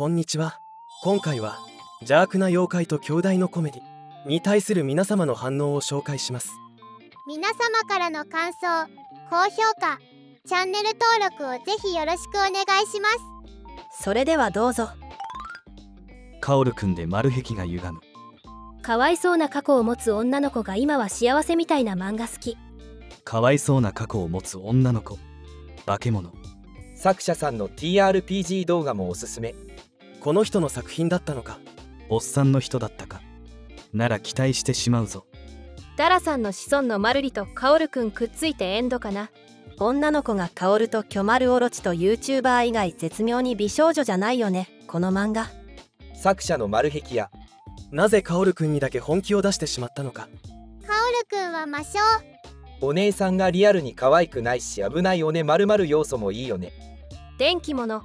こんにちは。今回は邪悪な妖怪と兄弟のコメディに対する皆様の反応を紹介します。皆様からの感想高評価チャンネル登録をぜひよろしくお願いします。それではどうぞ。カオルくんで丸壁が歪む。かわいそうな過去を持つ女の子が今は幸せみたいな漫画好き。かわいそうな過去を持つ女の子。化け物。作者さんの TRPG 動画もおすすめこの人の作品だったのか。おっさんの人だったか。なら期待してしまうぞ。ダラさんの子孫のマルリとカオルくんくっついてエンドかな。女の子がカオルとキョマルオロチと YouTuber 以外絶妙に美少女じゃないよね。この漫画。作者のマルヘキやなぜカオルくんにだけ本気を出してしまったのか。カオルくんは魔性。お姉さんがリアルに可愛くないし危ないおねまるまる要素もいいよね。電気物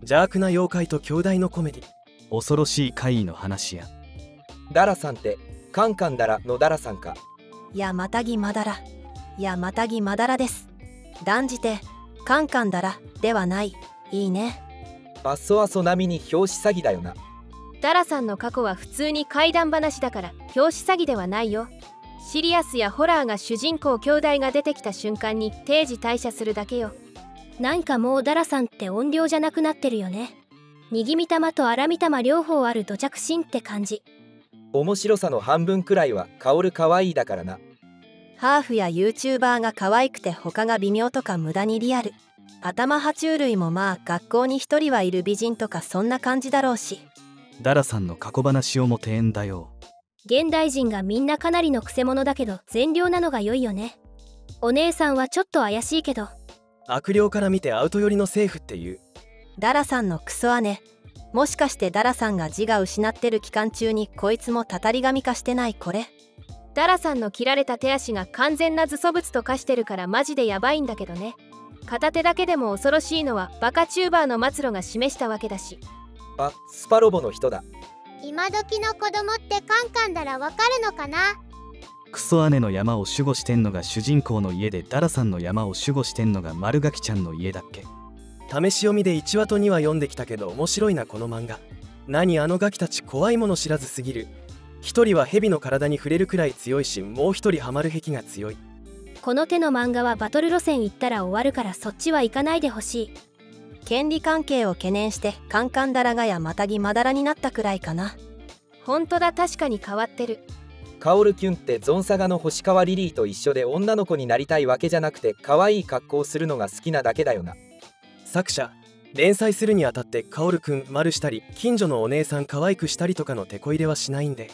邪悪な妖怪と兄弟のコメディ。恐ろしい怪異の話や。ダラさんってカンカンダラのダラさんか。いやまたぎまだら。いやまたぎまだらです。断じてカンカンだらではない。いいね。バッソアソ並みに表紙詐欺だよな。ダラさんの過去は普通に怪談話だから表紙詐欺ではないよ。シリアスやホラーが主人公兄弟が出てきた瞬間に定時退社するだけよなんかもうダラさんって音量じゃなくなってるよね。握み玉と荒み玉両方ある土着心って感じ。面白さの半分くらいはカオル可愛いだからな。ハーフや YouTuber が可愛くて他が微妙とか無駄にリアル。頭爬虫類もまあ学校に一人はいる美人とかそんな感じだろうし。ダラさんの過去話をも庭園だよ。現代人がみんなかなりのくせ者だけど善良なのが良いよね。お姉さんはちょっと怪しいけど悪霊から見てアウト寄りの政府っていう。ダラさんのクソ姉。もしかしてダラさんが自我失ってる期間中にこいつもたたり神化してないこれ？ダラさんの切られた手足が完全な図素物と化してるからマジでヤバいんだけどね。片手だけでも恐ろしいのはバカチューバーの末路が示したわけだし。あスパロボの人だ。今時の子供ってカンカンだらわかるのかな？クソ姉の山を守護してんのが主人公の家でダラさんの山を守護してんのが丸垣ちゃんの家だっけ？試し読みで1話と2話読んできたけど面白いなこの漫画。何あのガキたち怖いもの知らずすぎる。一人は蛇の体に触れるくらい強いしもう一人ハマる癖が強い。この手の漫画はバトル路線行ったら終わるからそっちは行かないでほしい。権利関係を懸念してカンカンダラがやまたぎまだらになったくらいかな。ほんとだ確かに変わってるカオルキュンってゾンサガの星川リリーと一緒で女の子になりたいわけじゃなくて可愛い格好をするのが好きなだけだよな。作者連載するにあたってカオルくん丸したり近所のお姉さん可愛くしたりとかの手こ入れはしないんで。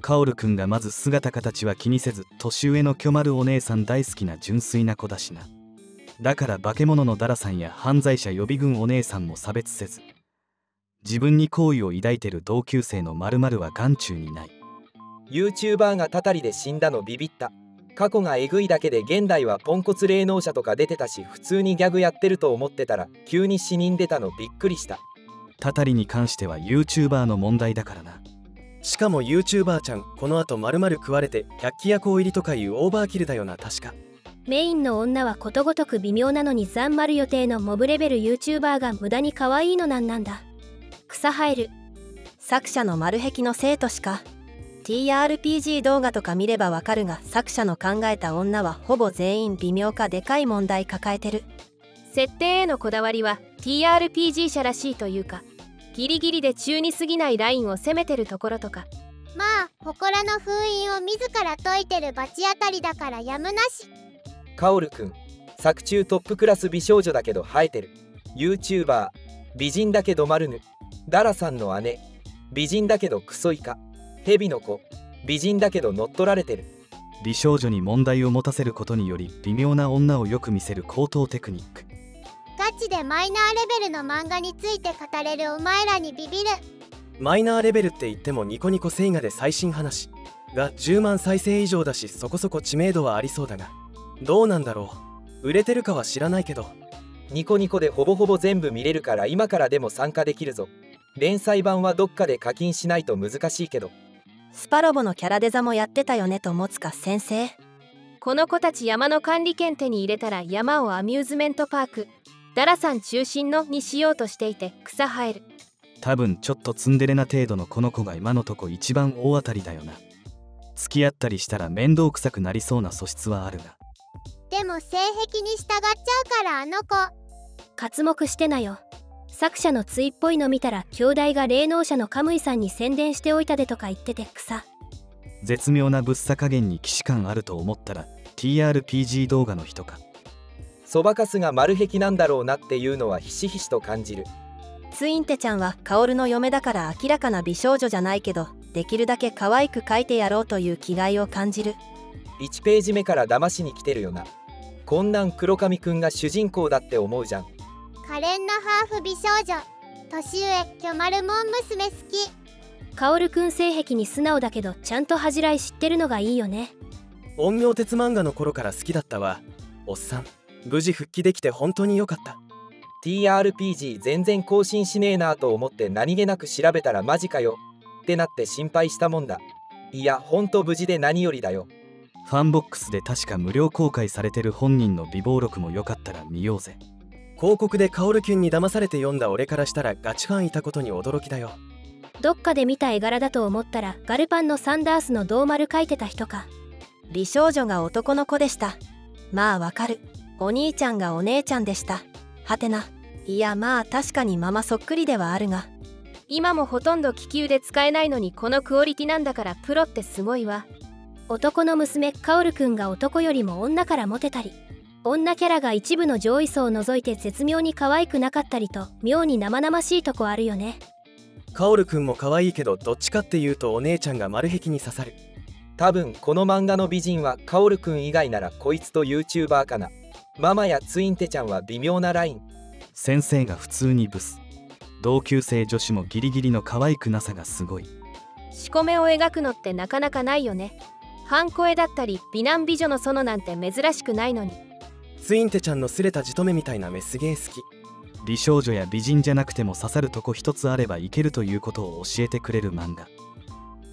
カオルくんがまず姿形は気にせず年上のキョマルお姉さん大好きな純粋な子だしな。だから化け物のダラさんや犯罪者予備軍お姉さんも差別せず。自分に好意を抱いてる同級生の〇〇は眼中にない YouTuber がたたりで死んだのビビった。過去がえぐいだけで現代はポンコツ霊能者とか出てたし普通にギャグやってると思ってたら急に死人出たのびっくりした。たたりに関しては YouTuber の問題だからな。しかも YouTuber ちゃんこの後丸々食われて百鬼夜行入りとかいうオーバーキルだよな確か。メインの女はことごとく微妙なのに残丸予定のモブレベル YouTuber が無駄に可愛いのなんなんだ。草生える。作者のマル壁の生徒しか TRPG 動画とか見ればわかるが作者の考えた女はほぼ全員微妙かでかい問題抱えてる。設定へのこだわりは TRPG 社らしいというかギリギリで中に過ぎないラインを攻めてるところとか。まあ祠の封印を自ら解いてる罰当たりだからやむなし。カオルくん作中トップクラス美少女だけど生えてる。YouTuber 美人だけど丸ぬ。ダラさんの姉美人だけどクソイカヘビの子。美人だけど乗っ取られてる。美少女に問題を持たせることにより微妙な女をよく見せる高等テクニック。ガチでマイナーレベルの漫画について語れるお前らにビビる。マイナーレベルって言ってもニコニコ星画で最新話。が10万再生以上だしそこそこ知名度はありそうだが。どうなんだろう。売れてるかは知らないけど。ニコニコでほぼほぼ全部見れるから今からでも参加できるぞ。連載版はどっかで課金しないと難しいけどスパロボのキャラデザもやってたよねと持つか先生？この子たち山の管理権手に入れたら山をアミューズメントパークダラさん中心のにしようとしていて草生える。多分ちょっとツンデレな程度のこの子が今のとこ一番大当たりだよな。付き合ったりしたら面倒くさくなりそうな素質はあるが。でも性癖に従っちゃうからあの子。刮目してなよ作者のついっぽいの見たら兄弟が霊能者のカムイさんに宣伝しておいたでとか言ってて草。絶妙な物差加減に既視感あると思ったら TRPG 動画の人か。そばかすが丸壁なんだろうなっていうのはひしひしと感じる。ツインテちゃんは薫の嫁だから明らかな美少女じゃないけどできるだけ可愛く描いてやろうという気概を感じる。1ページ目から騙しに来てるよな。こんなん黒髪くんが主人公だって思うじゃん可憐なハーフ美少女年上巨丸門娘好き。カオルくん性癖に素直だけどちゃんと恥じらい知ってるのがいいよね。陰陽鉄漫画の頃から好きだったわ。おっさん無事復帰できて本当に良かった。TRPG 全然更新しねえなと思って何気なく調べたらマジかよ。ってなって心配したもんだ。いやほんと無事で何よりだよ。ファンボックスで確か無料公開されてる本人の備忘録もよかったら見ようぜ広告でカオルキュンに騙されて読んだ俺からしたらガチファンいたことに驚きだよ。どっかで見た絵柄だと思ったらガルパンのサンダースの胴丸描いてた人か。美少女が男の子でした。まあわかる。お兄ちゃんがお姉ちゃんでした。はてな。いやまあ確かにママそっくりではあるが。今もほとんど気球で使えないのにこのクオリティなんだからプロってすごいわ。男の娘カオルくんが男よりも女からモテたり。女キャラが一部の上位層を除いて絶妙に可愛くなかったりと妙に生々しいとこあるよね。カオルくんも可愛いけどどっちかっていうとお姉ちゃんが丸壁に刺さる。多分この漫画の美人はカオルくん以外ならこいつと YouTuber かな。ママやツインテちゃんは微妙なライン。先生が普通にブス。同級生女子もギリギリの可愛くなさがすごい。仕込めを描くのってなかなかないよね。半声だったり美男美女の園なんて珍しくないのにツインテちゃんのすれたじとめみたいなメスゲー好き。美少女や美人じゃなくても刺さるとこ一つあればいけるということを教えてくれる漫画。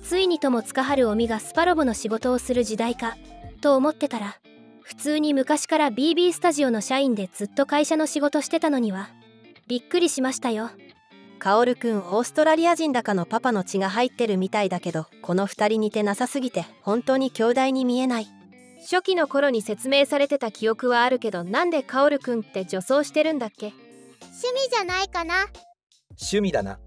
ついにとも塚春臣がスパロボの仕事をする時代かと思ってたら普通に昔から BB スタジオの社員でずっと会社の仕事してたのには。びっくりしましたよ。カオルくんオーストラリア人だかのパパの血が入ってるみたいだけどこの二人似てなさすぎて本当に兄弟に見えない初期の頃に説明されてた記憶はあるけどなんでカオルくんって女装してるんだっけ？趣味じゃないかな。趣味だな。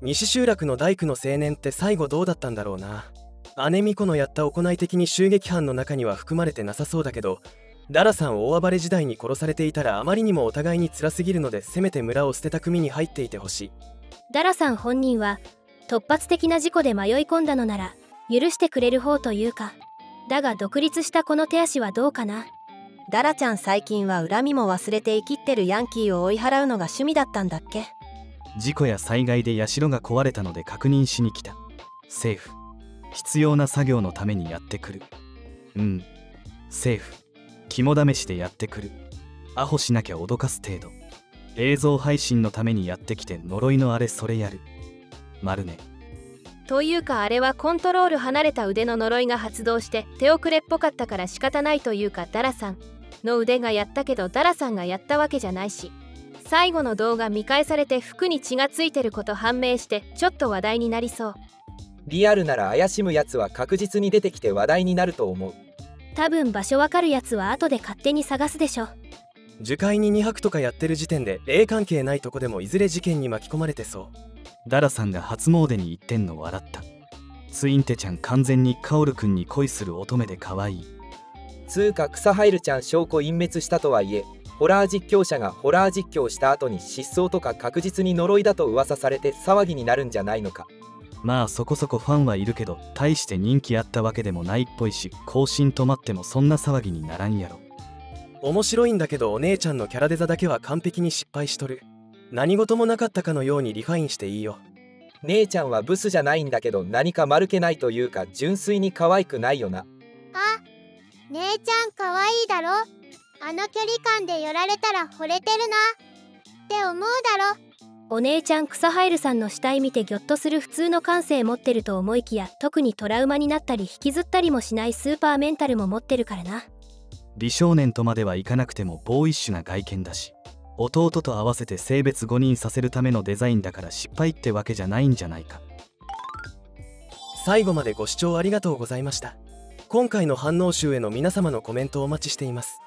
西集落の大工の青年って最後どうだったんだろうな。姉巫女のやった行い的に襲撃犯の中には含まれてなさそうだけどダラさん大暴れ時代に殺されていたらあまりにもお互いに辛すぎるのでせめて村を捨てた組に入っていてほしい。ダラさん本人は突発的な事故で迷い込んだのなら許してくれる方というかだが独立したこの手足はどうかな。ダラちゃん最近は恨みも忘れて生きってるヤンキーを追い払うのが趣味だったんだっけ。事故や災害で社が壊れたので確認しに来た。政府必要な作業のためにやってくる。うん。政府肝試しでやってくる。アホしなきゃ脅かす程度。映像配信のためにやってきて呪いのあれそれやる。丸ね。というかあれはコントロール離れた腕の呪いが発動して手遅れっぽかったから仕方ないというかダラさん。の腕がやったけどダラさんがやったわけじゃないし。最後の動画見返されて服に血がついてること判明してちょっと話題になりそう。リアルなら怪しむやつは確実に出てきて話題になると思う。多分場所わかるやつは後で勝手に探すでしょ。樹海に2泊とかやってる時点で霊関係ないとこでもいずれ事件に巻き込まれてそうダラさんが初詣に行ってんの笑った。ツインテちゃん完全にカオルくんに恋する乙女で可愛い。つうか草入るちゃん証拠隠滅したとはいえホラー実況者がホラー実況した後に失踪とか確実に呪いだと噂されて騒ぎになるんじゃないのか。まあそこそこファンはいるけど大して人気あったわけでもないっぽいし更新止まってもそんな騒ぎにならんやろ。面白いんだけどお姉ちゃんのキャラデザだけは完璧に失敗しとる何事もなかったかのようにリファインしていいよ。姉ちゃんはブスじゃないんだけど何か丸けないというか純粋に可愛くないよな。あ姉ちゃんかわいいだろ。あの距離感で寄られたら惚れてるな。って思うだろ。お姉ちゃん草ハイルさんの死体見てギョッとする普通の感性持ってると思いきや特にトラウマになったり引きずったりもしないスーパーメンタルも持ってるからな。美少年とまではいかなくてもボーイッシュな外見だし弟と合わせて性別誤認させるためのデザインだから失敗ってわけじゃないんじゃないか。最後までご視聴ありがとうございました。今回の反応集への皆様のコメントをお待ちしています。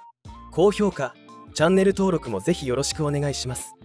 高評価チャンネル登録もぜひよろしくお願いします。